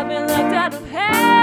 I've been locked out of hell.